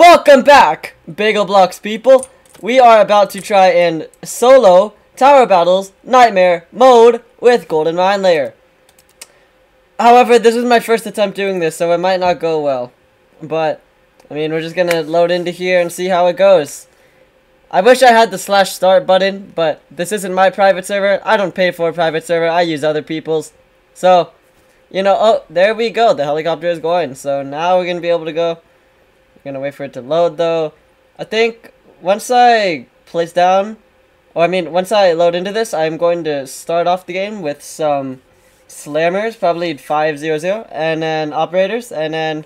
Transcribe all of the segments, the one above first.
Welcome back, BEGOBLOX people. We are about to try in solo Tower Battles Nightmare mode with Golden Mine Layer. However, this is my first attempt doing this, so it might not go well. But, I mean, we're just gonna load into here and see how it goes. I wish I had the slash start button, but this isn't my private server. I don't pay for a private server. I use other people's. So, you know, oh, there we go. The helicopter is going. So now we're gonna be able to go. Gonna wait for it to load though. I think once I place down, or I mean, once I load into this, I'm going to start off the game with some slammers, probably 500, and then operators, and then...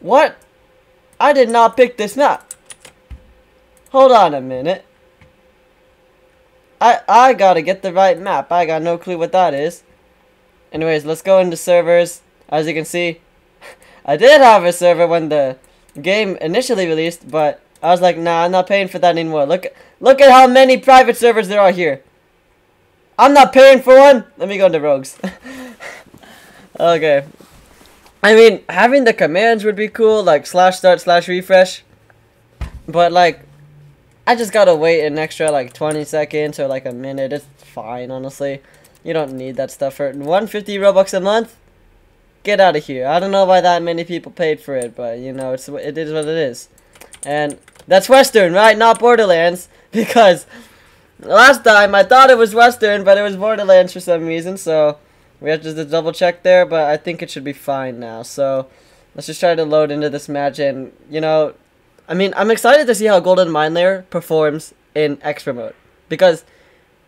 What? I did not pick this map. Hold on a minute. I, I gotta get the right map. I got no clue what that is. Anyways, let's go into servers. As you can see, I did have a server when the game initially released, but I was like, nah, I'm not paying for that anymore. Look, look at how many private servers there are here. I'm not paying for one. Let me go into Rogues. okay. I mean, having the commands would be cool, like slash start slash refresh. But like, I just gotta wait an extra like 20 seconds or like a minute. It's fine, honestly. You don't need that stuff for 150 Robux a month. Get out of here. I don't know why that many people paid for it, but you know, it's it is what it is. And that's Western, right? Not Borderlands. Because last time I thought it was Western, but it was Borderlands for some reason. So we have to double check there, but I think it should be fine now. So let's just try to load into this match. And, you know, I mean, I'm excited to see how Golden Mine Layer performs in Expert mode. Because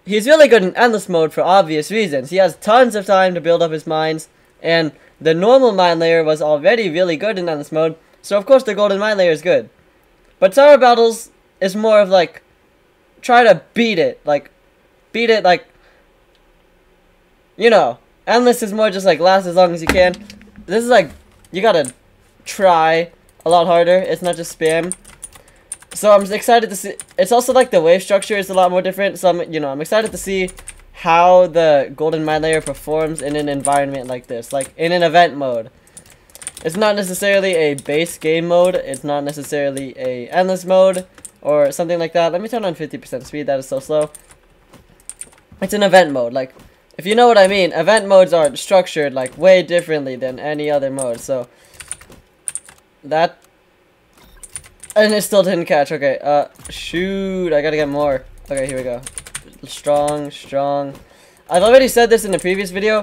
he's really good in Endless mode for obvious reasons. He has tons of time to build up his mines. And the normal mine layer was already really good in Endless mode, so of course the golden mine layer is good. But Tower Battles is more of like, try to beat it, like, beat it like, you know, Endless is more just like last as long as you can. This is like, you gotta try a lot harder, it's not just spam. So I'm excited to see, it's also like the wave structure is a lot more different, so I'm, you know, I'm excited to see how the golden mine layer performs in an environment like this, like in an event mode. It's not necessarily a base game mode, it's not necessarily a endless mode, or something like that. Let me turn on 50% speed, that is so slow. It's an event mode, like, if you know what I mean, event modes are structured, like, way differently than any other mode, so... That... And it still didn't catch, okay, uh, shoot, I gotta get more. Okay, here we go strong, strong. I've already said this in the previous video,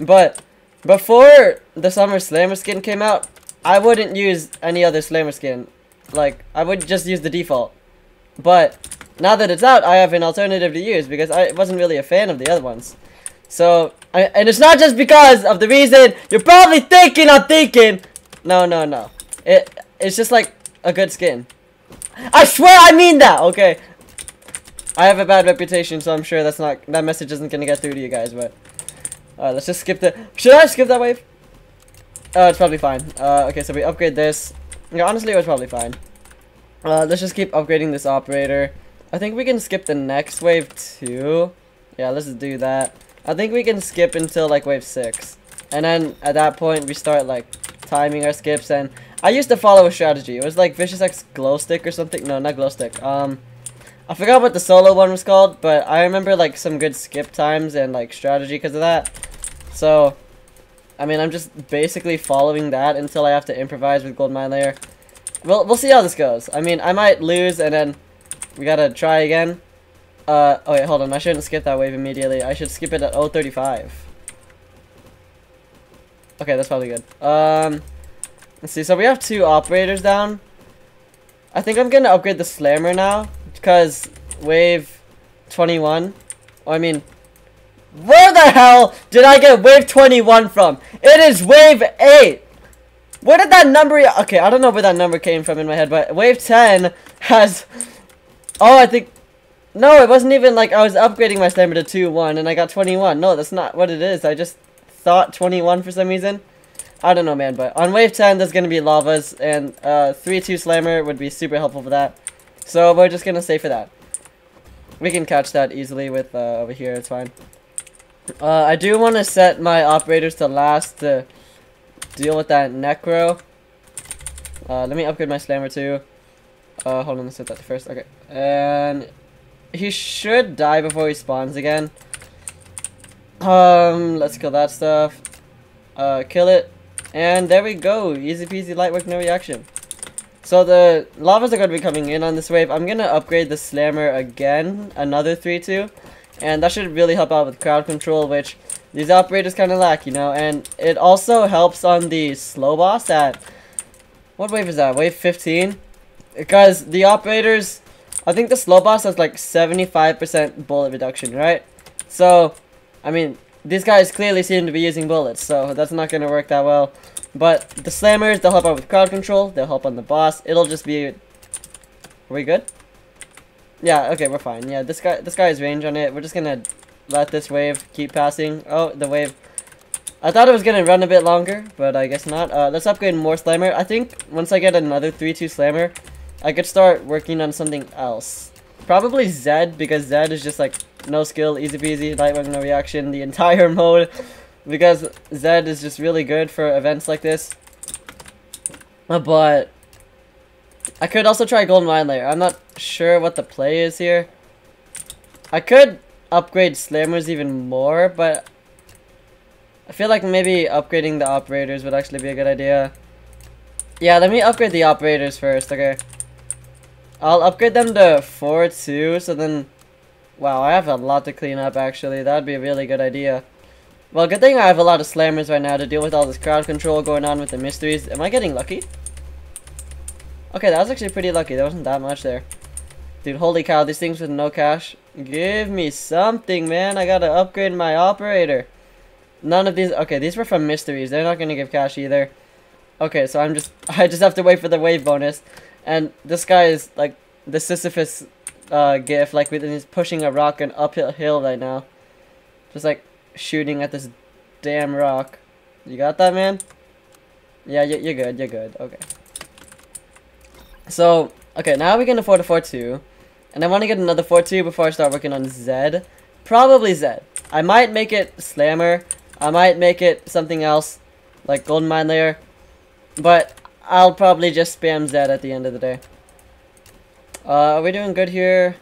but before the Summer Slammer skin came out, I wouldn't use any other Slammer skin. Like, I would just use the default. But, now that it's out, I have an alternative to use because I wasn't really a fan of the other ones. So, I, and it's not just because of the reason you're probably thinking I'm thinking. No, no, no. It It's just like a good skin. I swear I mean that, okay? I have a bad reputation, so I'm sure that's not that message isn't gonna get through to you guys. But uh, let's just skip the. Should I skip that wave? Uh, it's probably fine. Uh, okay, so we upgrade this. Yeah, honestly, it was probably fine. Uh, let's just keep upgrading this operator. I think we can skip the next wave too. Yeah, let's do that. I think we can skip until like wave six, and then at that point we start like timing our skips. And I used to follow a strategy. It was like Vicious X glow stick or something. No, not glow stick. Um. I forgot what the solo one was called, but I remember like some good skip times and like strategy because of that. So, I mean, I'm just basically following that until I have to improvise with Gold Mine Layer. We'll, we'll see how this goes. I mean, I might lose and then we gotta try again. Uh, oh wait, hold on. I shouldn't skip that wave immediately. I should skip it at 035. Okay, that's probably good. Um, let's see. So we have two operators down. I think I'm gonna upgrade the Slammer now because wave 21, I mean, where the hell did I get wave 21 from? It is wave 8. Where did that number... Okay, I don't know where that number came from in my head, but wave 10 has... Oh, I think... No, it wasn't even like I was upgrading my stamina to 2-1 and I got 21. No, that's not what it is. I just thought 21 for some reason. I don't know, man, but on wave 10, there's going to be lavas, and 3-2 uh, slammer would be super helpful for that. So we're just gonna stay for that. We can catch that easily with uh, over here, it's fine. Uh, I do want to set my operators to last to deal with that Necro. Uh, let me upgrade my slammer too. Uh, hold on, let's hit that first. Okay, and he should die before he spawns again. Um, let's kill that stuff. Uh, kill it. And there we go. Easy peasy, light work, no reaction. So the lavas are going to be coming in on this wave. I'm going to upgrade the slammer again. Another 3-2. And that should really help out with crowd control, which these operators kind of lack, you know. And it also helps on the slow boss at... What wave is that? Wave 15? Because the operators... I think the slow boss has like 75% bullet reduction, right? So, I mean, these guys clearly seem to be using bullets, so that's not going to work that well. But the slammers, they'll help out with crowd control, they'll help on the boss. It'll just be... Are we good? Yeah, okay, we're fine. Yeah, this guy this guy has range on it. We're just gonna let this wave keep passing. Oh, the wave. I thought it was gonna run a bit longer, but I guess not. Uh, let's upgrade more slammer. I think once I get another 3-2 slammer, I could start working on something else. Probably Zed, because Zed is just like no skill, easy peasy, light no reaction, the entire mode. Because Zed is just really good for events like this. Uh, but I could also try Golden Mine Layer. I'm not sure what the play is here. I could upgrade Slammers even more, but I feel like maybe upgrading the operators would actually be a good idea. Yeah, let me upgrade the operators first, okay. I'll upgrade them to 4-2, so then... Wow, I have a lot to clean up, actually. That would be a really good idea. Well, good thing I have a lot of slammers right now to deal with all this crowd control going on with the mysteries. Am I getting lucky? Okay, that was actually pretty lucky. There wasn't that much there. Dude, holy cow, these things with no cash. Give me something, man. I gotta upgrade my operator. None of these... Okay, these were from mysteries. They're not gonna give cash either. Okay, so I'm just... I just have to wait for the wave bonus. And this guy is like the Sisyphus uh, gif, like he's pushing a rock an uphill hill right now. Just like shooting at this damn rock. You got that, man? Yeah, you're good, you're good. Okay. So, okay, now we can afford a 4-2. And I want to get another 4-2 before I start working on Zed. Probably Zed. I might make it Slammer. I might make it something else, like Golden Mine Layer. But I'll probably just spam Zed at the end of the day. Uh, are we doing good here?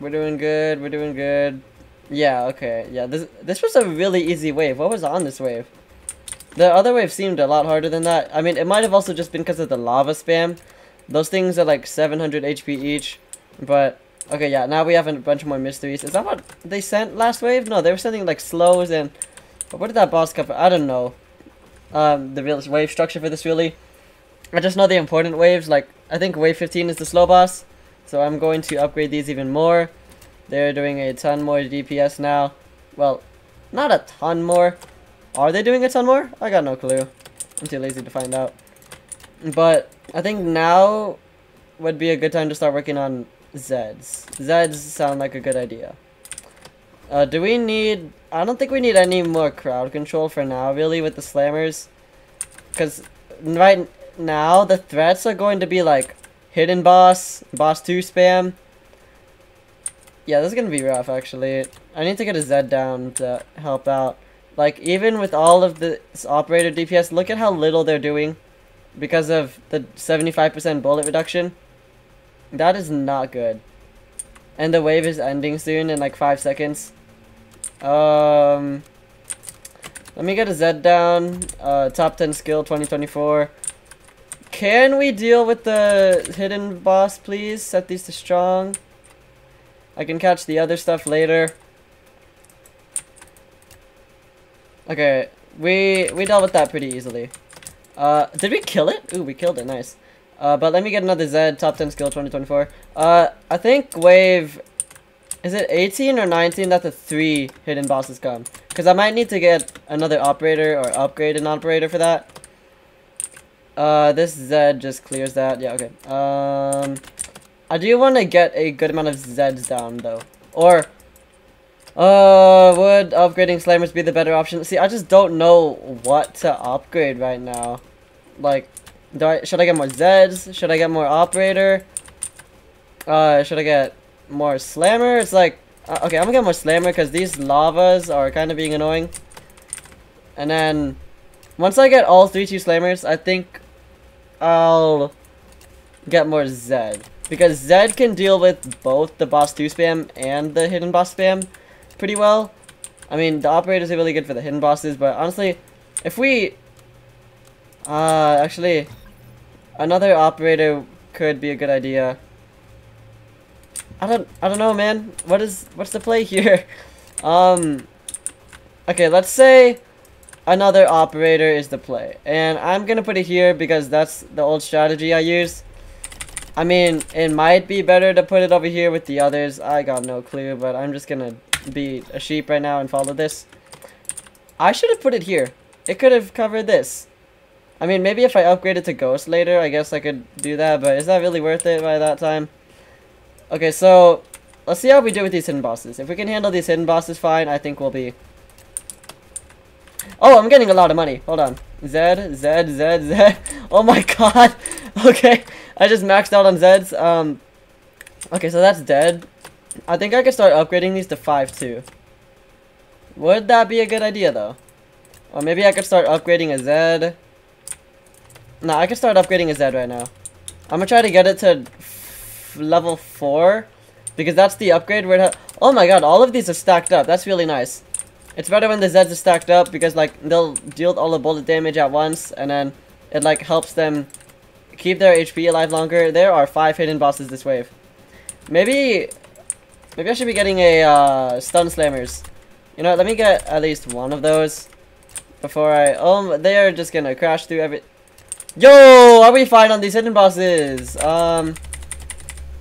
We're doing good, we're doing good. Yeah, okay, yeah, this, this was a really easy wave. What was on this wave? The other wave seemed a lot harder than that. I mean, it might have also just been because of the lava spam. Those things are like 700 HP each. But, okay, yeah, now we have a bunch more mysteries. Is that what they sent last wave? No, they were sending like slows and... Where did that boss come from? I don't know. Um, the real wave structure for this really. I just know the important waves, like, I think wave 15 is the slow boss, so I'm going to upgrade these even more. They're doing a ton more DPS now. Well, not a ton more. Are they doing a ton more? I got no clue. I'm too lazy to find out. But, I think now would be a good time to start working on Zeds. Zeds sound like a good idea. Uh, do we need... I don't think we need any more crowd control for now, really, with the slammers. Because right now, the threats are going to be like hidden boss, boss 2 spam. Yeah, this is to be rough, actually. I need to get a Zed down to help out. Like, even with all of this operator DPS, look at how little they're doing because of the 75% bullet reduction. That is not good. And the wave is ending soon in like 5 seconds. Um, let me get a Z down. Uh, top 10 skill 2024. Can we deal with the hidden boss, please? Set these to strong. I can catch the other stuff later. Okay, we we dealt with that pretty easily. Uh, did we kill it? Ooh, we killed it. Nice. Uh, but let me get another Zed top 10 skill 2024. Uh, I think wave is it 18 or 19 that the three hidden bosses come? Because I might need to get another operator or upgrade an operator for that. Uh, this Zed just clears that. Yeah, okay. Um, I do want to get a good amount of Zeds down, though. Or, uh, would upgrading Slammers be the better option? See, I just don't know what to upgrade right now. Like, do I, should I get more Zeds? Should I get more Operator? Uh, should I get more Slammer? It's like, uh, okay, I'm gonna get more Slammer because these lavas are kind of being annoying. And then, once I get all 3-2 Slammers, I think I'll get more Zed. Because Zed can deal with both the boss 2 spam and the hidden boss spam pretty well. I mean, the operators are really good for the hidden bosses, but honestly, if we... Uh, actually, another operator could be a good idea. I don't, I don't know, man. What is, what's the play here? um, okay, let's say another operator is the play. And I'm gonna put it here because that's the old strategy I use. I mean, it might be better to put it over here with the others. I got no clue, but I'm just gonna be a sheep right now and follow this. I should have put it here. It could have covered this. I mean, maybe if I upgrade it to Ghost later, I guess I could do that, but is that really worth it by that time? Okay, so, let's see how we do with these hidden bosses. If we can handle these hidden bosses fine, I think we'll be... Oh, I'm getting a lot of money. Hold on. Z, Z, Z, Z. Oh my god. Okay, I just maxed out on Zeds. Um, okay, so that's dead. I think I could start upgrading these to 5 too. Would that be a good idea though? Or maybe I could start upgrading a Z. No, I could start upgrading a Z right now. I'm gonna try to get it to level 4. Because that's the upgrade where it Oh my god, all of these are stacked up. That's really nice. It's better when the Zeds are stacked up because like they'll deal all the bullet damage at once and then it like helps them keep their HP alive longer. There are five hidden bosses this wave. Maybe, maybe I should be getting a uh, stun slammers. You know, let me get at least one of those before I. Oh, they are just gonna crash through every. Yo, are we fine on these hidden bosses? Um,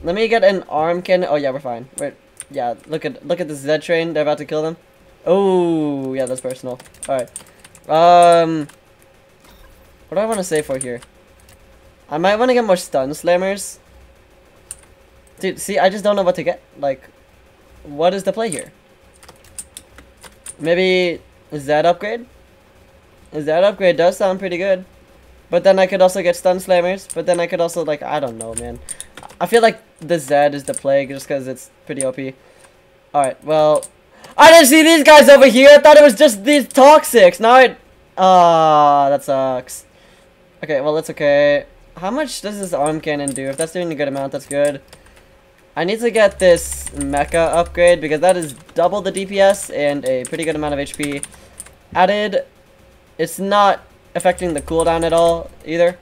let me get an arm cannon. Oh yeah, we're fine. Wait, yeah. Look at look at the Z train. They're about to kill them. Oh yeah, that's personal. All right. Um, what do I want to say for here? I might want to get more stun slammers. Dude, see, I just don't know what to get. Like, what is the play here? Maybe is that upgrade? Is that upgrade does sound pretty good. But then I could also get stun slammers. But then I could also, like, I don't know, man. I feel like the Zed is the play just because it's pretty OP. Alright, well... I didn't see these guys over here! I thought it was just these toxics! Now I... Ah, that sucks. Okay, well, it's okay. How much does this arm cannon do? If that's doing a good amount, that's good. I need to get this mecha upgrade because that is double the DPS and a pretty good amount of HP added. It's not affecting the cooldown at all either.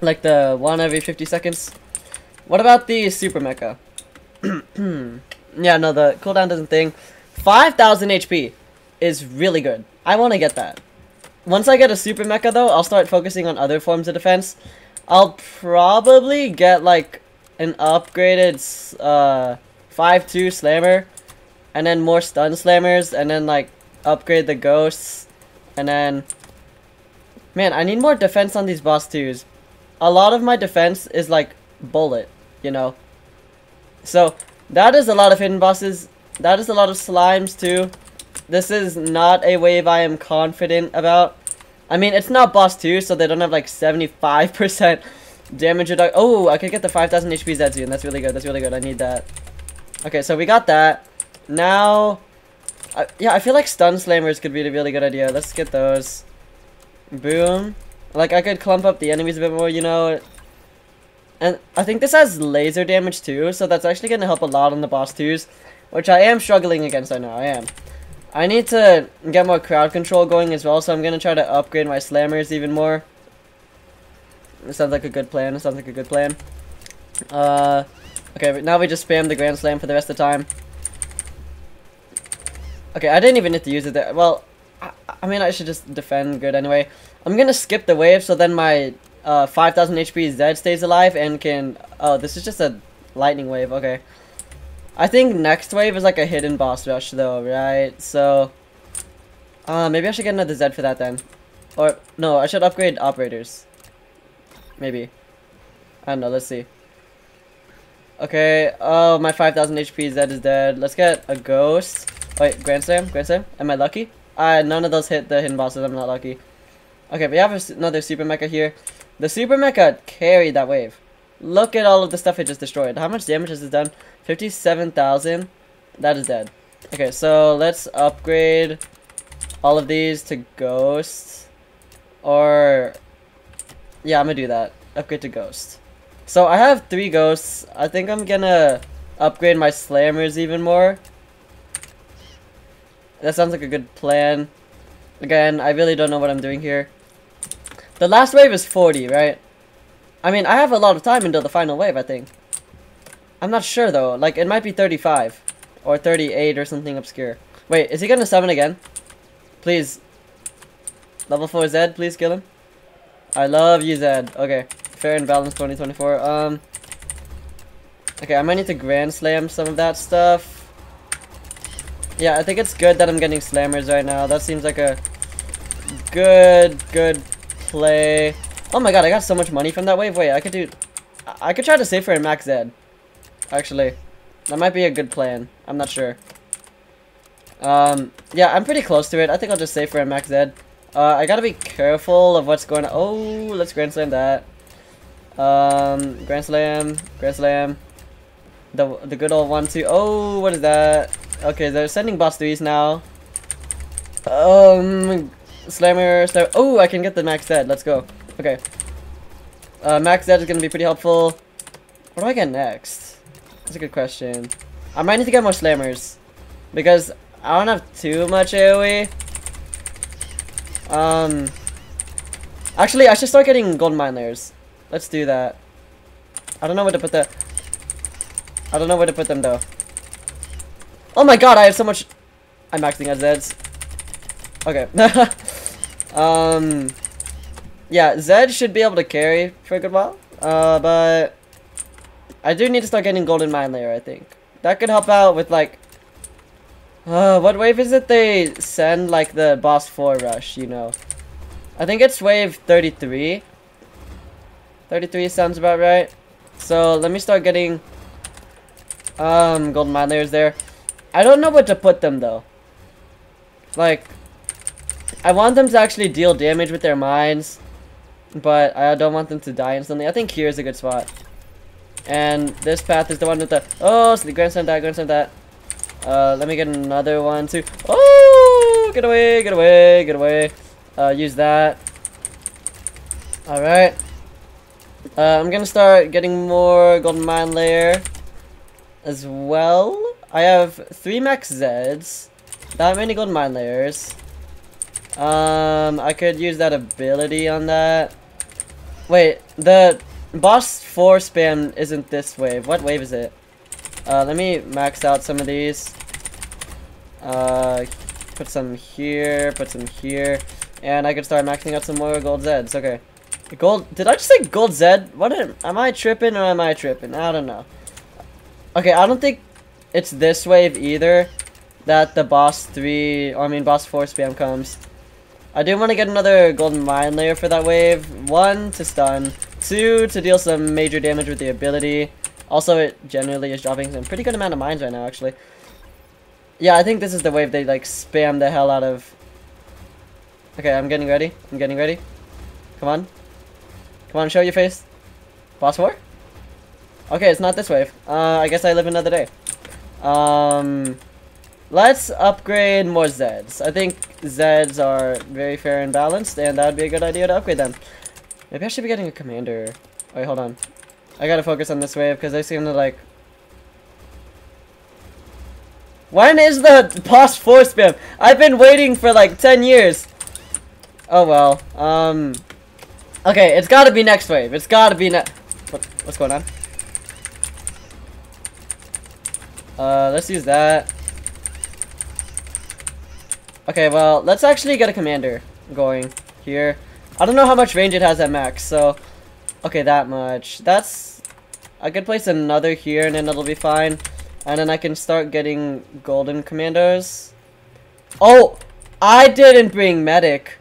Like the one every 50 seconds. What about the super mecha? yeah, no, the cooldown doesn't thing. 5,000 HP is really good. I want to get that. Once I get a super mecha though, I'll start focusing on other forms of defense. I'll probably get like an upgraded uh 5-2 slammer and then more stun slammers and then like upgrade the ghosts and then man I need more defense on these boss twos. A lot of my defense is like bullet you know? So that is a lot of hidden bosses. That is a lot of slimes too. This is not a wave I am confident about I mean, it's not boss 2, so they don't have like 75% damage reduction. Oh, I could get the 5000 HP Zetsu, and that's really good. That's really good. I need that. Okay, so we got that. Now, I, yeah, I feel like stun slammers could be a really good idea. Let's get those. Boom. Like, I could clump up the enemies a bit more, you know. And I think this has laser damage too, so that's actually going to help a lot on the boss 2s. Which I am struggling against, I know, I am. I need to get more crowd control going as well, so I'm going to try to upgrade my slammers even more. It sounds like a good plan. It sounds like a good plan. Uh, okay, now we just spam the Grand Slam for the rest of the time. Okay, I didn't even need to use it there. Well, I, I mean, I should just defend good anyway. I'm going to skip the wave, so then my uh, 5,000 HP Zed stays alive and can... Oh, this is just a lightning wave. Okay. I think next wave is like a hidden boss rush though, right? So, uh, maybe I should get another Zed for that then. Or, no, I should upgrade operators. Maybe. I don't know, let's see. Okay, oh, my 5000 HP Zed is dead. Let's get a ghost. Wait, Grand Slam? Grand Slam? Am I lucky? Uh, none of those hit the hidden bosses, I'm not lucky. Okay, we have another Super Mecha here. The Super Mecha carried that wave. Look at all of the stuff it just destroyed. How much damage has it done? 57,000. That is dead. Okay, so let's upgrade all of these to ghosts. Or, yeah, I'm gonna do that. upgrade to Ghost. So I have three Ghosts. I think I'm gonna upgrade my Slammers even more. That sounds like a good plan. Again, I really don't know what I'm doing here. The last wave is 40, right? I mean, I have a lot of time until the final wave, I think. I'm not sure, though. Like, it might be 35. Or 38 or something obscure. Wait, is he gonna summon again? Please. Level 4 Zed, please kill him. I love you, Zed. Okay. Fair and balanced 2024. Um. Okay, I might need to Grand Slam some of that stuff. Yeah, I think it's good that I'm getting Slammers right now. That seems like a good, good play. Oh my god, I got so much money from that wave. Wait, I could do... I could try to save for a Max Zed. Actually. That might be a good plan. I'm not sure. Um, yeah, I'm pretty close to it. I think I'll just save for a Max Zed. Uh, I gotta be careful of what's going on. Oh, let's Grand Slam that. Um, Grand Slam, Grand Slam. The, the good old one too. Oh, what is that? Okay, they're sending boss 3s now. Um, Slammer, Slammer. Oh, I can get the Max Zed. Let's go. Okay. Uh, Max Zed is gonna be pretty helpful. What do I get next? That's a good question. I might need to get more Slammers. Because I don't have too much AoE. Um, actually, I should start getting golden mine layers. Let's do that. I don't know where to put the. I don't know where to put them though. Oh my god, I have so much. I'm maxing at Zeds. Okay. um, yeah, Zed should be able to carry for a good while. Uh, but I do need to start getting golden mine layer. I think that could help out with like uh, what wave is it they send, like, the boss 4 rush, you know? I think it's wave 33. 33 sounds about right. So, let me start getting, um, golden mine layers there. I don't know what to put them, though. Like, I want them to actually deal damage with their mines, but I don't want them to die instantly. I think here is a good spot. And this path is the one with the, oh, so the Grand Slam that, Grand Slam that. Uh, let me get another one too. Oh, get away, get away, get away. Uh, use that. Alright. Uh, I'm gonna start getting more golden mine layer as well. I have three max Zeds. That many golden mine layers. Um, I could use that ability on that. Wait, the boss 4 spam isn't this wave. What wave is it? Uh, let me max out some of these. Uh, put some here, put some here. And I can start maxing out some more gold Zeds. Okay. Gold, did I just say gold Zed? What am, am I tripping or am I tripping? I don't know. Okay, I don't think it's this wave either that the boss 3, or I mean boss 4 spam comes. I do want to get another golden mine layer for that wave. One, to stun. Two, to deal some major damage with the ability. Also, it generally is dropping some pretty good amount of mines right now, actually. Yeah, I think this is the wave they, like, spam the hell out of. Okay, I'm getting ready. I'm getting ready. Come on. Come on, show your face. Boss 4? Okay, it's not this wave. Uh, I guess I live another day. Um, let's upgrade more Zeds. I think Zeds are very fair and balanced, and that would be a good idea to upgrade them. Maybe I should be getting a commander. Wait, hold on. I gotta focus on this wave because they seem to like. When is the boss 4 spam? I've been waiting for like 10 years. Oh well. Um. Okay, it's gotta be next wave. It's gotta be next. What, what's going on? Uh, let's use that. Okay, well, let's actually get a commander going here. I don't know how much range it has at max, so Okay, that much. That's... I could place another here and then it'll be fine. And then I can start getting golden commandos. Oh! I didn't bring medic.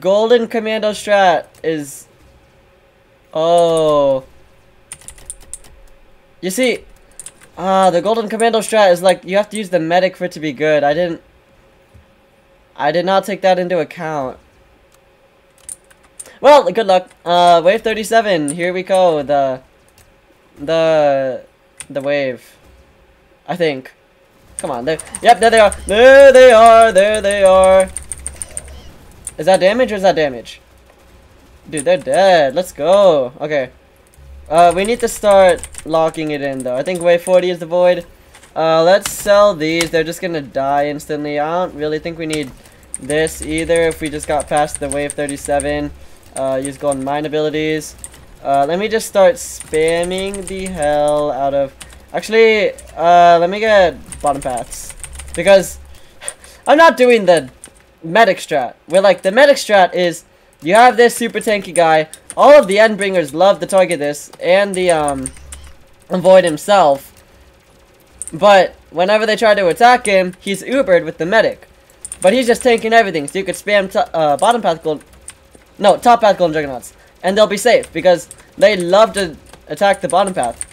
Golden commando strat is... Oh. You see... Ah, the golden commando strat is like, you have to use the medic for it to be good. I didn't... I did not take that into account. Well, good luck. Uh, wave 37. Here we go. The, the, the wave. I think. Come on. There. Yep, there they are. There they are. There they are. Is that damage or is that damage? Dude, they're dead. Let's go. Okay. Uh, we need to start locking it in, though. I think wave 40 is the void. Uh, let's sell these. They're just gonna die instantly. I don't really think we need this either if we just got past the wave 37. Uh, use golden mine abilities. Uh, let me just start spamming the hell out of... Actually, uh, let me get bottom paths. Because I'm not doing the medic strat. Where, like, the medic strat is you have this super tanky guy. All of the Endbringers love to target this, and the, um, Void himself. But whenever they try to attack him, he's Ubered with the medic. But he's just tanking everything, so you could spam uh, bottom path gold, no, top path golden juggernauts, and they'll be safe because they love to attack the bottom path.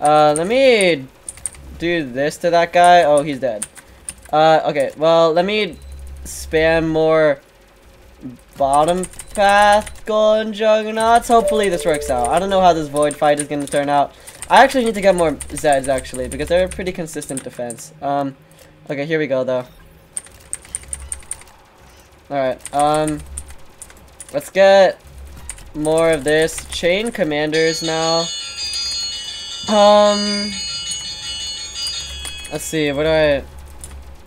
Uh, let me do this to that guy. Oh, he's dead. Uh, okay, well, let me spam more bottom path golden juggernauts. Hopefully this works out. I don't know how this void fight is going to turn out. I actually need to get more Zeds, actually, because they're a pretty consistent defense. Um, okay, here we go, though. Alright, um, let's get more of this. Chain commanders now. Um, let's see, what do I,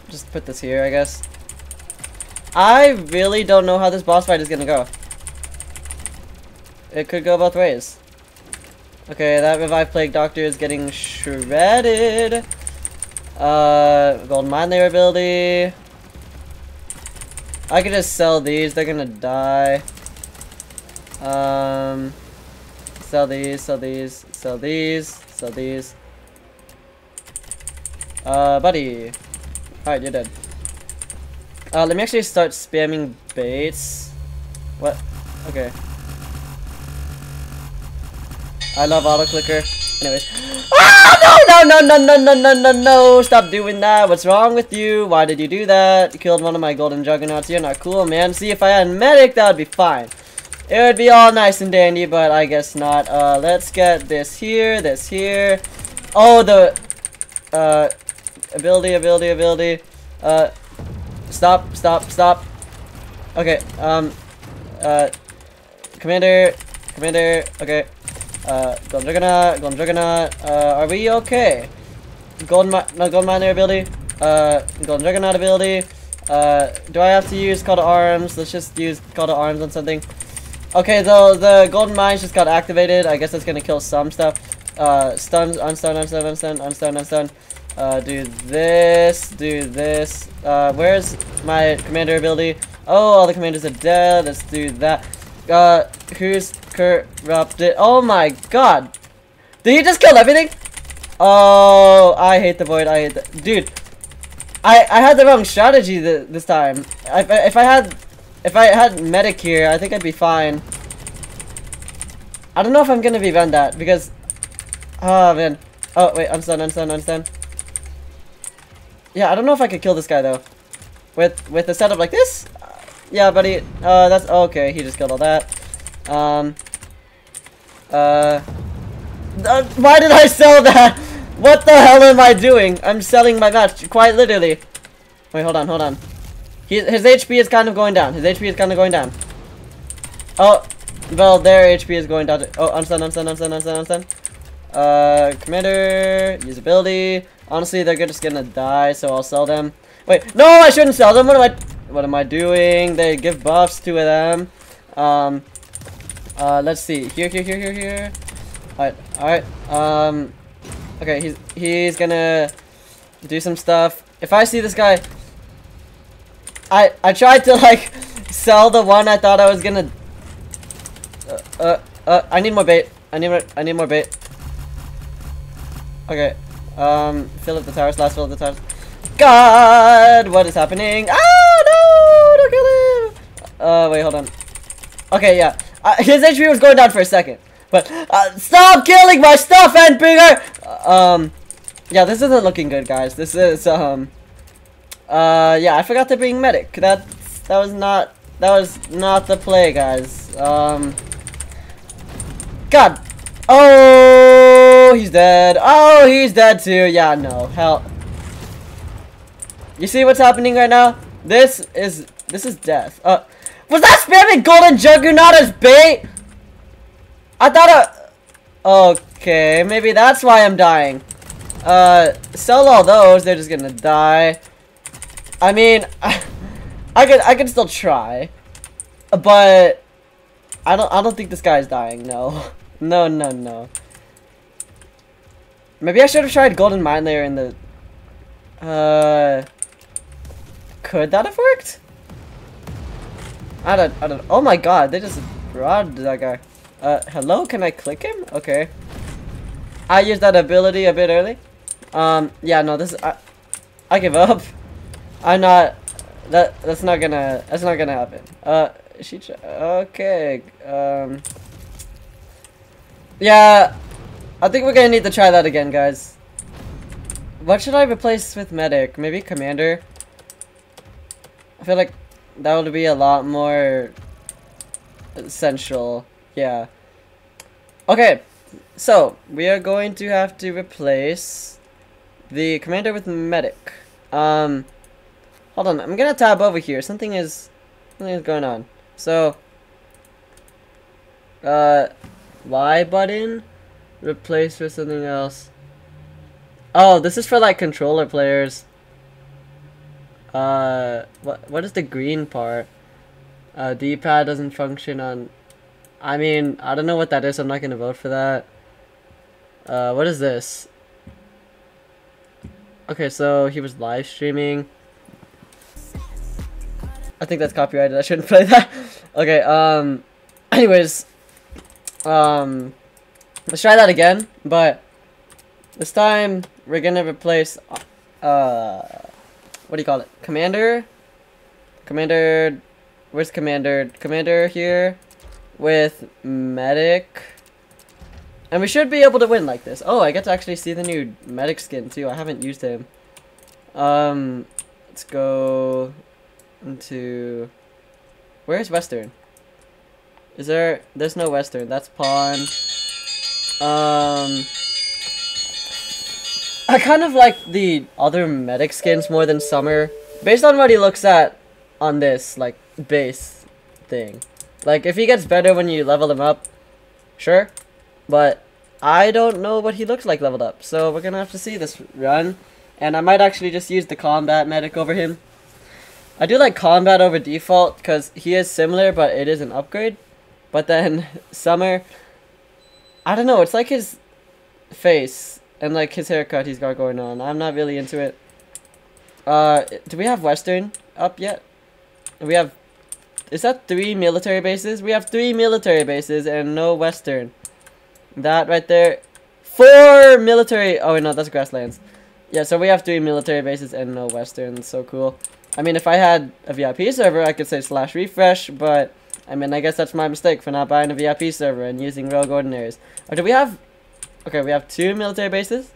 just put this here, I guess. I really don't know how this boss fight is gonna go. It could go both ways. Okay, that Revive Plague Doctor is getting shredded. Uh, Golden Mine Layer ability. I could just sell these, they're gonna die. Um, sell these, sell these, sell these, sell these. Uh, buddy. Alright, you're dead. Uh, let me actually start spamming baits. What? Okay. I love auto clicker. Anyways. Ah, no, no, no, no, no, no, no, no, Stop doing that. What's wrong with you? Why did you do that? You killed one of my golden juggernauts. You're not cool, man. See, if I had medic, that would be fine. It would be all nice and dandy, but I guess not. Uh, let's get this here, this here. Oh, the, uh, ability, ability, ability. Uh, stop, stop, stop. Okay, um, uh, commander, commander, okay. Uh, Golden Juggernaut, Golden Juggernaut, uh, are we okay? Golden, no, Golden Miner ability, uh, Golden Juggernaut ability, uh, do I have to use Call to Arms? Let's just use Call to Arms on something. Okay, the, the Golden Mines just got activated, I guess that's gonna kill some stuff. Uh, stun, unstun, unstun, unstun, unstun, unstun. Uh, do this, do this. Uh, where's my commander ability? Oh, all the commanders are dead, let's do that. Uh, who's corrupted? Oh my god! Did he just kill everything? Oh, I hate the void. I hate the dude. I I had the wrong strategy th this time. If if I had if I had medic here, I think I'd be fine. I don't know if I'm gonna be run that because. Oh man. Oh wait, unstun, unstun, unstun. Yeah, I don't know if I could kill this guy though. With with a setup like this, yeah, buddy. Uh, that's okay. He just killed all that. Um. Uh, uh. Why did I sell that? What the hell am I doing? I'm selling my match, quite literally. Wait, hold on, hold on. He, his HP is kind of going down. His HP is kind of going down. Oh, well, their HP is going down. Oh, unstun, unstun, unstun, unstun, unstun. Uh, commander, usability. Honestly, they're just gonna die, so I'll sell them. Wait, no, I shouldn't sell them. What am I? What am I doing? They give buffs to them. Um, uh, let's see. Here, here, here, here, here. Alright, alright. Um, okay, he's, he's gonna do some stuff. If I see this guy, I, I tried to, like, sell the one I thought I was gonna, uh, uh, uh, I need more bait. I need more, I need more bait. Okay, um, fill up the towers, last fill up the towers. God, what is happening? Ah! Don't kill him! Uh, wait, hold on. Okay, yeah. Uh, his HP was going down for a second. But, uh, stop killing my stuff, Endbringer! Uh, um, yeah, this isn't looking good, guys. This is, um, uh, yeah, I forgot to bring medic. That, that was not, that was not the play, guys. Um, God. Oh, he's dead. Oh, he's dead too. Yeah, no, hell. You see what's happening right now? This is this is death. Uh, Was that spamming golden juggernaut as bait? I thought I... Okay, maybe that's why I'm dying. Uh, sell all those, they're just gonna die. I mean, I could I could still try. But I don't I don't think this guy's dying, no. No, no, no. Maybe I should have tried Golden Mine Layer in the uh could that have worked? I don't I don't oh my god, they just robbed that guy. Uh hello, can I click him? Okay. I used that ability a bit early. Um yeah no this I I give up. I'm not that that's not gonna that's not gonna happen. Uh she okay. Um Yeah, I think we're gonna need to try that again, guys. What should I replace with medic? Maybe commander? I feel like that would be a lot more essential. Yeah. Okay, so we are going to have to replace the commander with medic. Um, hold on, I'm gonna tab over here. Something is, something is going on. So, uh, Y button, replace with something else. Oh, this is for like controller players. Uh, what what is the green part? Uh, D-pad doesn't function on. I mean, I don't know what that is. I'm not gonna vote for that. Uh, what is this? Okay, so he was live streaming. I think that's copyrighted. I shouldn't play that. okay, um, anyways, um, let's try that again, but this time we're gonna replace, uh, what do you call it? Commander? Commander, where's Commander? Commander here with Medic. And we should be able to win like this. Oh, I get to actually see the new Medic skin too. I haven't used him. Um, let's go into... Where's Western? Is there... There's no Western. That's Pawn. Um... I kind of like the other medic skins more than Summer. Based on what he looks at on this, like, base thing. Like, if he gets better when you level him up, sure. But I don't know what he looks like leveled up. So we're to have to see this run. And I might actually just use the combat medic over him. I do like combat over default because he is similar, but it is an upgrade. But then Summer, I don't know, it's like his face and like his haircut he's got going on. I'm not really into it. Uh, do we have Western up yet? We have, is that three military bases? We have three military bases and no Western. That right there, four military, oh no, that's grasslands. Yeah, so we have three military bases and no Western, so cool. I mean, if I had a VIP server, I could say slash refresh, but, I mean, I guess that's my mistake for not buying a VIP server and using Rogue Ordinaries. Or do we have, okay, we have two military bases?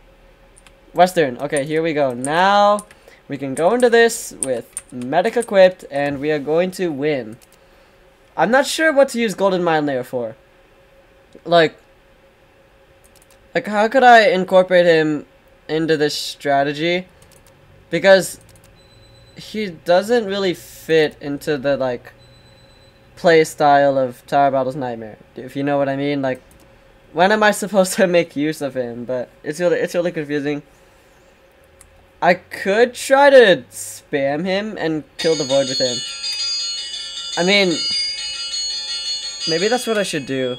Western, okay, here we go. Now, we can go into this with medic equipped, and we are going to win. I'm not sure what to use Golden Mine Layer for. Like, like, how could I incorporate him into this strategy? Because he doesn't really fit into the like play style of Tower Battles Nightmare. If you know what I mean, like when am I supposed to make use of him? But it's really it's really confusing. I could try to spam him and kill the void with him. I mean, maybe that's what I should do.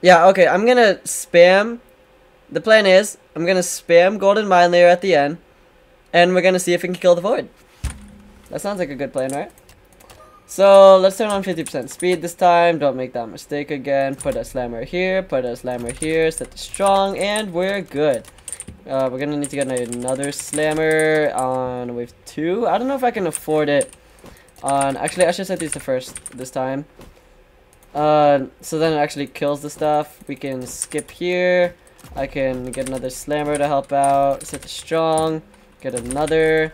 Yeah, okay, I'm gonna spam. The plan is, I'm gonna spam Golden Mine Layer at the end. And we're gonna see if we can kill the void. That sounds like a good plan, right? So let's turn on 50% speed this time. Don't make that mistake again. Put a slammer here, put a slammer here, set the strong, and we're good. Uh, we're gonna need to get another slammer on wave 2. I don't know if I can afford it on... Actually, I should set these to first this time. Uh, so then it actually kills the stuff. We can skip here. I can get another slammer to help out. Set the strong. Get another.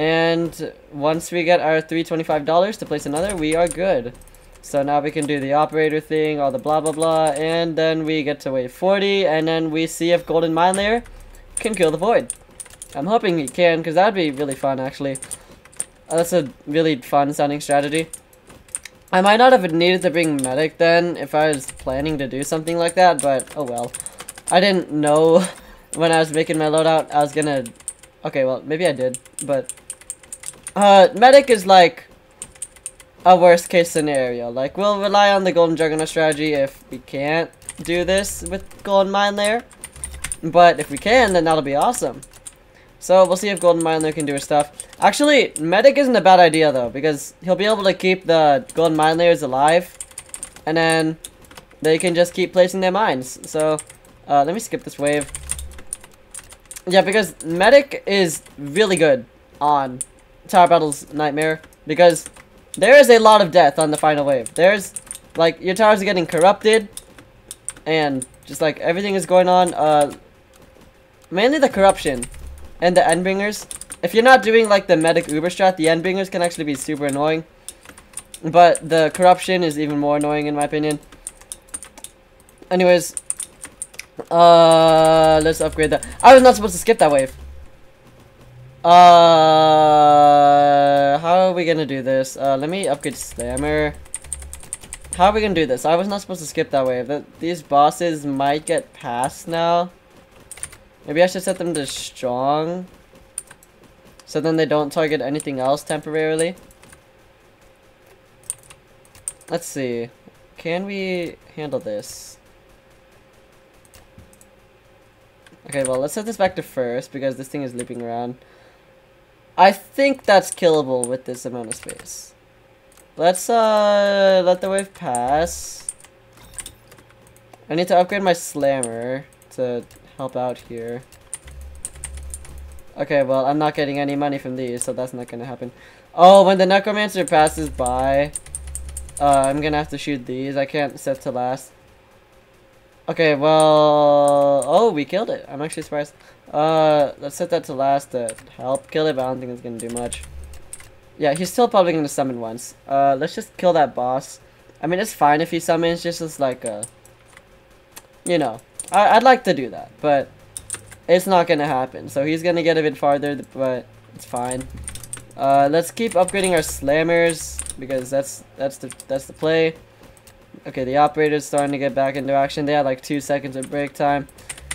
And once we get our $325 to place another, we are good. So now we can do the operator thing, all the blah blah blah, and then we get to wave 40, and then we see if Golden Mine Layer can kill the Void. I'm hoping he can, because that'd be really fun, actually. Uh, that's a really fun sounding strategy. I might not have needed to bring medic then if I was planning to do something like that, but oh well. I didn't know when I was making my loadout I was gonna... Okay, well, maybe I did, but... Uh, medic is like a worst case scenario. Like, we'll rely on the Golden Juggernaut strategy if we can't do this with Golden Mine Layer. But if we can, then that'll be awesome. So we'll see if Golden Mine Layer can do his stuff. Actually, Medic isn't a bad idea though, because he'll be able to keep the Golden Mine Layers alive. And then they can just keep placing their mines. So, uh, let me skip this wave. Yeah, because Medic is really good on Tower Battle's Nightmare. Because there is a lot of death on the final wave. There's, like, your towers are getting corrupted. And just like everything is going on. Uh, mainly the corruption and the Endbringers. If you're not doing like the medic uber strat, the Endbringers can actually be super annoying. But the corruption is even more annoying in my opinion. Anyways, uh, let's upgrade that. I was not supposed to skip that wave. Uh, how are we gonna do this? Uh, let me upgrade Slammer. How are we gonna do this? I was not supposed to skip that wave. That these bosses might get past now. Maybe I should set them to strong. So then they don't target anything else temporarily. Let's see. Can we handle this? Okay, well, let's set this back to first because this thing is looping around. I think that's killable with this amount of space. Let's, uh, let the wave pass. I need to upgrade my slammer to help out here. Okay, well, I'm not getting any money from these, so that's not gonna happen. Oh, when the Necromancer passes by, uh, I'm gonna have to shoot these. I can't set to last. Okay, well... Oh, we killed it. I'm actually surprised. Uh, let's set that to last to help kill it, but I don't think it's gonna do much. Yeah, he's still probably gonna summon once. Uh, let's just kill that boss. I mean, it's fine if he summons, just as like a... You know, I would like to do that, but it's not gonna happen. So he's gonna get a bit farther, but it's fine. Uh, let's keep upgrading our slammers because that's that's the that's the play. Okay, the operator's starting to get back into action. They had like two seconds of break time.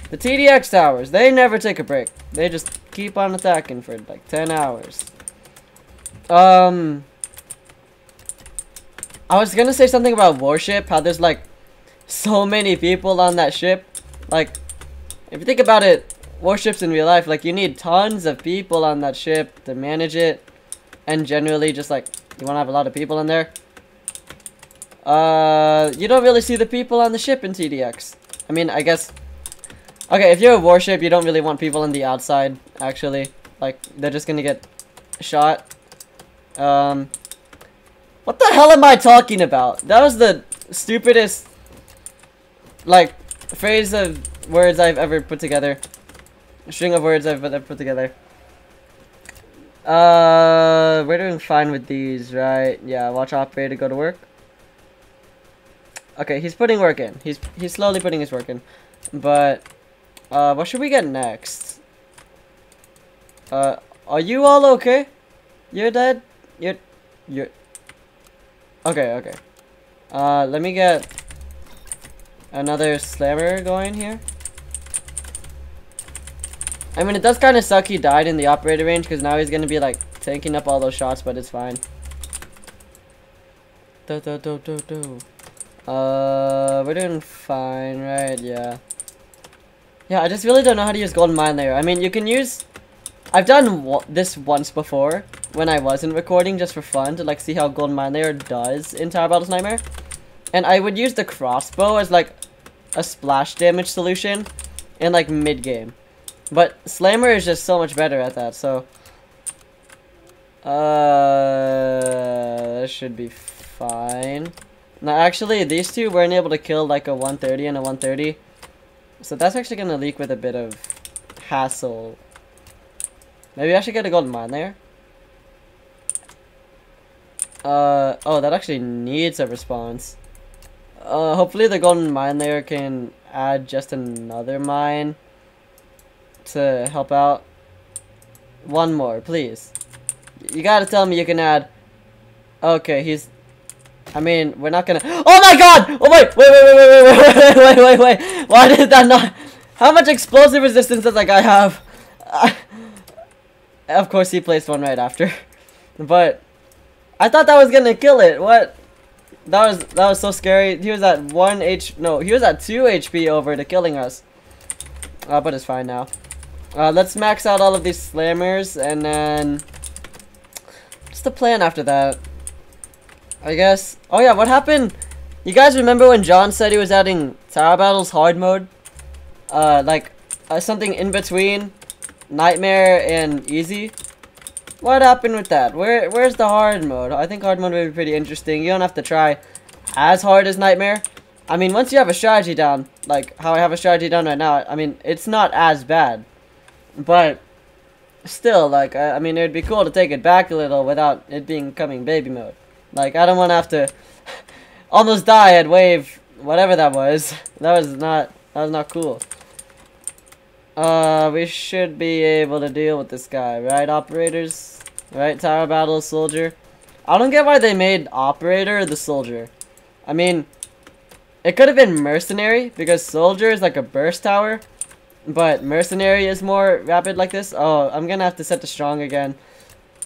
The TDX towers, they never take a break. They just keep on attacking for like 10 hours. Um, I was gonna say something about warship, how there's like so many people on that ship. Like, if you think about it, warships in real life, like, you need tons of people on that ship to manage it. And generally, just like, you want to have a lot of people in there. Uh, you don't really see the people on the ship in TDX. I mean, I guess... Okay, if you're a warship, you don't really want people on the outside, actually. Like, they're just gonna get shot. Um... What the hell am I talking about? That was the stupidest... Like, phrase of words I've ever put together. String of words I've ever put together. Uh, we're doing fine with these, right? Yeah, watch operator go to work. Okay, he's putting work in. He's he's slowly putting his work in. But, uh, what should we get next? Uh, are you all okay? You're dead? You're, you're... Okay, okay. Uh, let me get another slammer going here. I mean, it does kind of suck he died in the operator range because now he's going to be like tanking up all those shots, but it's fine. Do, do, do, do, do. Uh, we're doing fine, right? Yeah. Yeah, I just really don't know how to use Golden Mine Layer. I mean, you can use... I've done this once before when I wasn't recording just for fun to like see how Golden Mine Layer does in Tower Battle's Nightmare. And I would use the crossbow as like a splash damage solution in like mid game. But Slammer is just so much better at that, so uh that should be fine. Now actually these two weren't able to kill like a 130 and a 130. So that's actually gonna leak with a bit of hassle. Maybe I should get a golden mine there. Uh oh that actually needs a response. Uh, hopefully the golden mine layer can add just another mine to help out. One more, please. You gotta tell me you can add... Okay, he's... I mean, we're not gonna. Oh my god! Oh wait, wait, wait, wait, wait, wait, wait, wait, wait, wait. Why did that not? How much explosive resistance does that guy have? of course, he placed one right after. But I thought that was gonna kill it. What? That was that was so scary. He was at one H. No, he was at two HP over to killing us. Uh, but it's fine now. Uh, let's max out all of these slammers and then what's the plan after that? I guess. Oh yeah, what happened? You guys remember when John said he was adding Tower Battles hard mode? Uh, like uh, something in between Nightmare and Easy. What happened with that? Where Where's the hard mode? I think hard mode would be pretty interesting. You don't have to try as hard as Nightmare. I mean, once you have a strategy down, like how I have a strategy down right now, I mean, it's not as bad. But still, like, I, I mean, it would be cool to take it back a little without it being coming baby mode. Like, I don't want to have to almost die at wave, whatever that was. That was not, that was not cool. Uh, we should be able to deal with this guy, right, operators? Right, Tower Battle Soldier? I don't get why they made Operator the Soldier. I mean, it could have been Mercenary, because Soldier is like a burst tower. But Mercenary is more rapid like this. Oh, I'm gonna have to set the Strong again.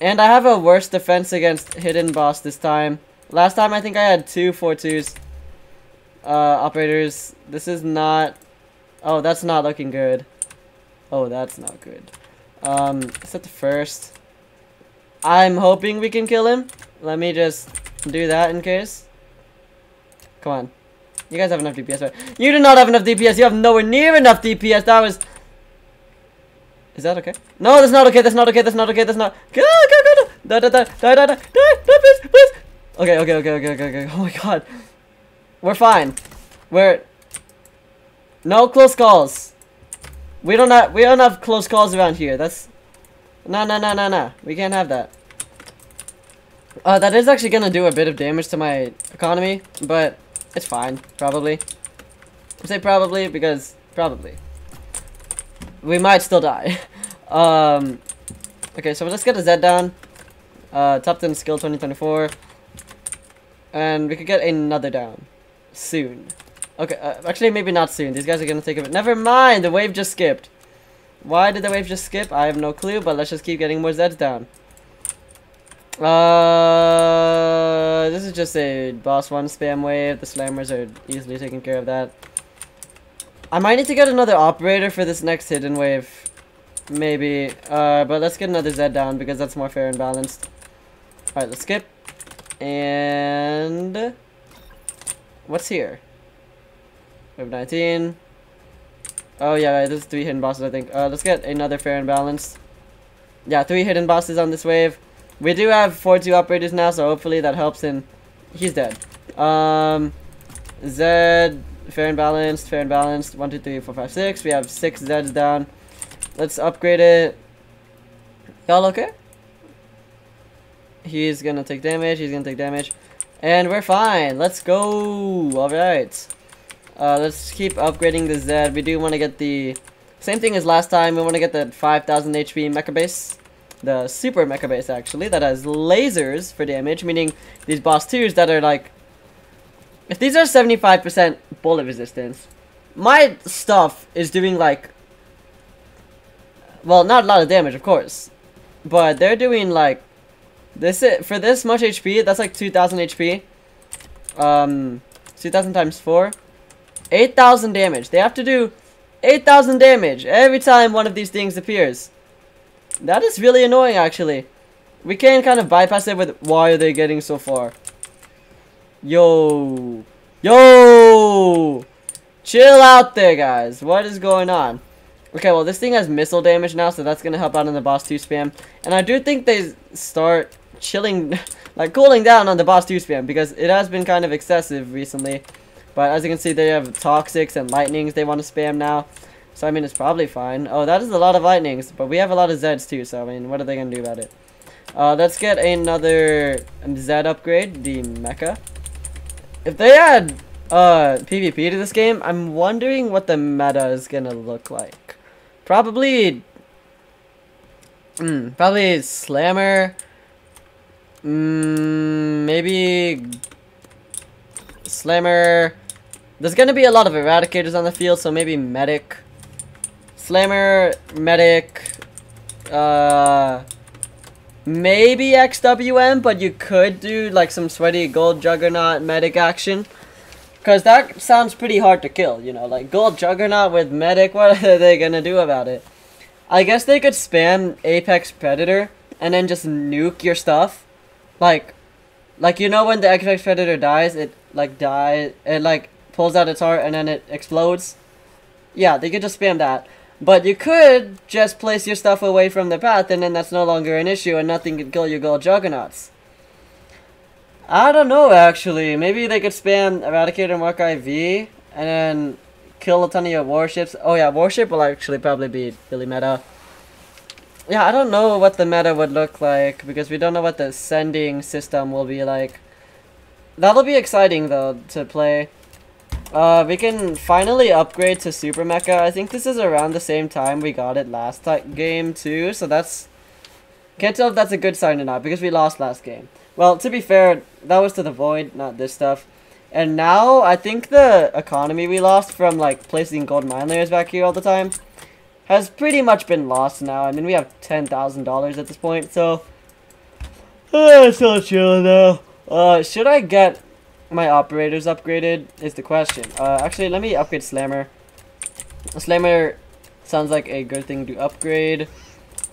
And I have a worse defense against Hidden Boss this time. Last time I think I had two 4-2s. Uh, operators. This is not... Oh, that's not looking good. Oh, that's not good. Um, set the first. I'm hoping we can kill him. Let me just do that in case. Come on. You guys have enough DPS, right? You do not have enough DPS. You have nowhere near enough DPS. That was... Is that okay? No, that's not okay. That's not okay. That's not okay. That's not... Go, go, go. Die, die, die, die, die, die, die, die, please, please. Okay, okay, okay, okay, okay, okay. Oh my god. We're fine. We're... No close calls. We don't have we don't have close calls around here. That's no no no no no. We can't have that. Uh, that is actually gonna do a bit of damage to my economy, but it's fine, probably. I say probably because probably. We might still die. um, okay, so let's get a Z down. Uh, top 10 skill 2024. And we could get another down. Soon. Okay, uh, actually maybe not soon. These guys are gonna take a bit. Never mind, the wave just skipped. Why did the wave just skip? I have no clue, but let's just keep getting more Zeds down. Uh, this is just a boss one spam wave. The slammers are easily taking care of that. I might need to get another operator for this next hidden wave. Maybe. Uh, but let's get another Zed down because that's more fair and balanced. Alright, let's skip. And... What's here? Wave 19. Oh yeah, there's three hidden bosses I think. Uh, let's get another fair and balanced. Yeah, three hidden bosses on this wave. We do have 4-2 operators now, so hopefully that helps and he's dead. Um, Zed, fair and balanced, fair and balanced. 1, 2, 3, 4, 5, 6. We have 6 Zeds down. Let's upgrade it. Y'all okay? He's gonna take damage, he's gonna take damage. And we're fine. Let's go. Alright. Uh, let's keep upgrading the Zed. We do want to get the same thing as last time. We want to get the 5,000 HP mecha base. The super mecha base, actually, that has lasers for damage, meaning these boss 2s that are like... If these are 75% bullet resistance, my stuff is doing like... Well, not a lot of damage, of course. But they're doing like... This is, For this much HP, that's like 2,000 HP. Um, 2,000 times 4. 8,000 damage. They have to do 8,000 damage every time one of these things appears. That is really annoying, actually. We can kind of bypass it with why are they getting so far. Yo. Yo! Chill out there, guys. What is going on? Okay, well, this thing has missile damage now, so that's going to help out in the boss 2 spam. And I do think they start chilling, like cooling down on the boss 2 spam, because it has been kind of excessive recently. But as you can see, they have Toxics and Lightnings they want to spam now. So, I mean, it's probably fine. Oh, that is a lot of Lightnings. But we have a lot of Zeds, too. So, I mean, what are they going to do about it? Uh, let's get another Zed upgrade, the Mecha. If they add uh, PvP to this game, I'm wondering what the meta is going to look like. Probably... Mm, probably Slammer. Mm, maybe Slammer. There's gonna be a lot of eradicators on the field, so maybe medic. Slammer, medic, uh, maybe XWM, but you could do like some sweaty gold juggernaut medic action. Cause that sounds pretty hard to kill, you know, like gold juggernaut with medic, what are they gonna do about it? I guess they could spam Apex Predator and then just nuke your stuff. Like, like you know when the Apex Predator dies, it like dies, it like pulls out its heart and then it explodes. Yeah, they could just spam that. But you could just place your stuff away from the path and then that's no longer an issue and nothing could kill your gold juggernauts. I don't know actually. Maybe they could spam Eradicator and Mark IV and then kill a ton of your warships. Oh yeah, warship will actually probably be really meta. Yeah, I don't know what the meta would look like because we don't know what the sending system will be like. That'll be exciting though to play. Uh, we can finally upgrade to Super Mecha. I think this is around the same time we got it last game too, so that's... Can't tell if that's a good sign or not, because we lost last game. Well, to be fair, that was to the Void, not this stuff. And now, I think the economy we lost from, like, placing gold mine layers back here all the time has pretty much been lost now. I mean, we have $10,000 at this point, so... Uh, it's all chill now. Uh, should I get my operators upgraded is the question. Uh, actually, let me upgrade Slammer. Slammer sounds like a good thing to upgrade.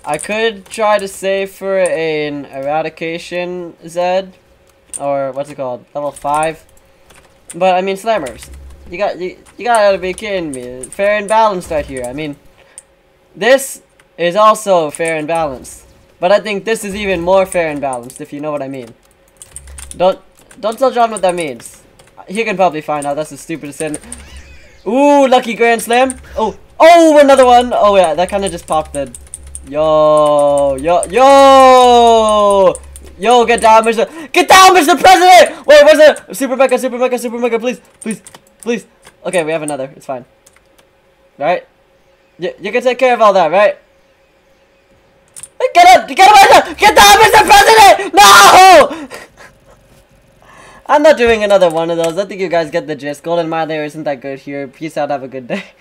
I could try to save for an Eradication Zed. Or, what's it called? Level 5. But, I mean, Slammers. You got, you, you gotta be kidding me. Fair and balanced right here. I mean, this is also fair and balanced. But I think this is even more fair and balanced, if you know what I mean. Don't don't tell John what that means. He can probably find out. That's the stupidest thing. Ooh, lucky grand slam. Oh, oh, another one. Oh yeah, that kind of just popped the. Yo, yo, yo, yo, get down, Mr. Get down, Mr. President. Wait, where's it? Super Mecha, Super Mecha, Super Mecha, please, please, please. Okay, we have another. It's fine. Right? You, you can take care of all that, right? Get up! Get up! Get down, Mr. President! No! I'm not doing another one of those. I think you guys get the gist. Golden Mine Layer isn't that good here. Peace out. Have a good day.